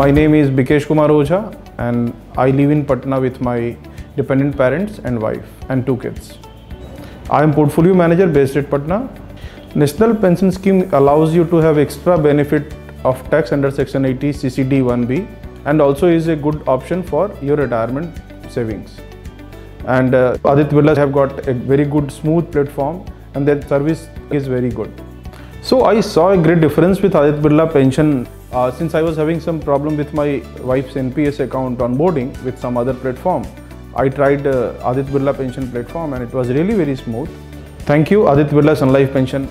My name is Bikesh Kumar Ojha and I live in Patna with my dependent parents and wife and two kids. I am portfolio manager based at Patna. National Pension Scheme allows you to have extra benefit of tax under section 80 CCD 1B and also is a good option for your retirement savings. And uh, Aditya Birla have got a very good smooth platform and their service is very good. So I saw a great difference with Aditya Birla pension uh, since I was having some problem with my wife's NPS account onboarding with some other platform. I tried uh, Aditya Birla pension platform and it was really very smooth. Thank you Aditya Birla Sun Life Pension